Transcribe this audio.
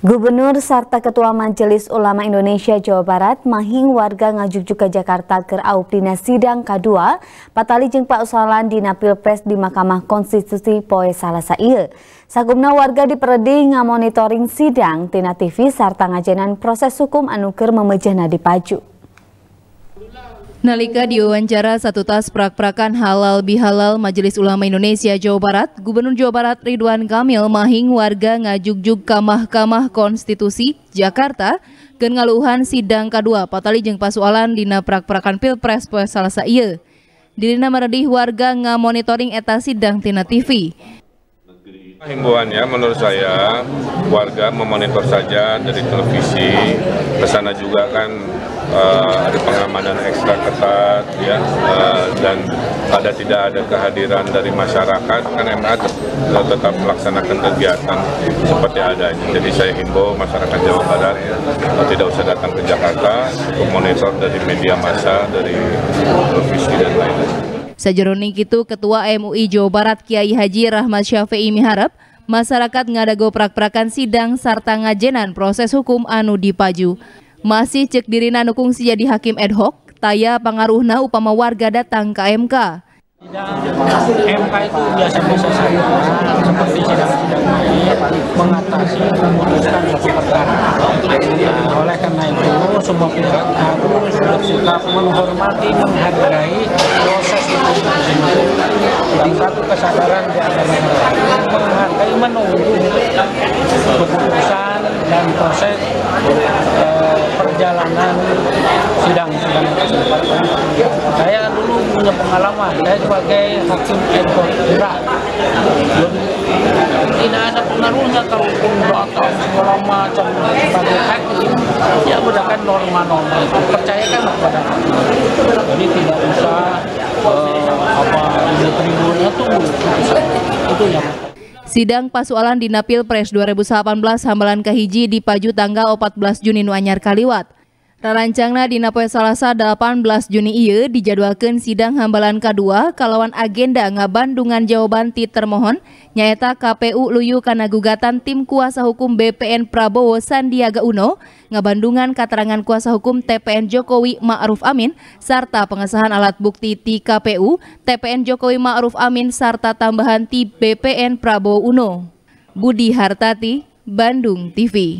Gubernur serta Ketua Majelis Ulama Indonesia Jawa Barat mahing warga ngajuk ke Jakarta ke Aupdina Sidang K2 patali jeng Pak Usalan di Pilpres di Mahkamah Konstitusi Poe Salasa Iya. Sagumna warga diperedi ngamonitoring sidang tina TV serta ngajenan proses hukum anuker memejana di Paju. Nalika diwawancara satu tas prak-prakan halal bihalal Majelis Ulama Indonesia Jawa Barat, Gubernur Jawa Barat Ridwan Kamil mahing warga ngajuk-juk ke Mahkamah Konstitusi Jakarta ke ngaluhan sidang kedua patali jeng pasualan dina prak-prakan Pilpres poe salasa ieu. Dirina meredih warga ngamonitoring eta sidang tina TV. Himbauannya menurut saya warga memonitor saja dari televisi, ke sana juga kan uh, ada pengamanan ekstra ketat ya uh, dan ada tidak ada kehadiran dari masyarakat kan MA tetap melaksanakan kegiatan seperti adanya. Jadi saya himbau masyarakat Jawa Barat uh, tidak usah datang ke Jakarta untuk monitor dari media massa, dari televisi dan lain-lain. Sajeroning itu Ketua MUI Jawa Barat Kiai Haji Rahmat Syafi'i miharap masyarakat ngadago prak-prakan sidang serta ngajenan proses hukum anu dipaju. Masih cek dirina nukung si jadi hakim ad hoc, taya pengaruhna upama warga datang ke MK. MK itu biasa-biasa saja seperti sidang-sidang lain mengatasi memutuskan satu perkara. Nah, oleh karena itu semua pihak harus bersikap menghormati, menghargai proses itu. Jadi satu kesadaran di antara menghargai menunggu keputusan dan proses eh, perjalanan sidang-sidang Saya dulu punya pengalaman, saya sebagai hakim ekor berat. Tidak ada pengaruhnya kalau datang segala macam sebagai hakim, ya berdasarkan norma-norma itu. Percayakan kepada. Jadi tidak usah uh, apa ini tribunnya tunggu. Itu yang Sidang pasualan di Napil Pres 2018 Hambalan Kahiji di Paju tanggal 14 Juni nu anyar kaliwat. Rarancangna dina poe Salasa 18 Juni ieu dijadwalkeun sidang hambalan kedua kalawan agenda ngabandungan jawaban ti termohon nyaeta KPU luyu kana gugatan tim kuasa hukum BPN Prabowo Sandiaga Uno ngabandungan katerangan kuasa hukum TPN Jokowi Ma'ruf Amin serta pengesahan alat bukti ti KPU TPN Jokowi Ma'ruf Amin serta tambahan ti BPN Prabowo Uno. Budi Hartati, Bandung TV.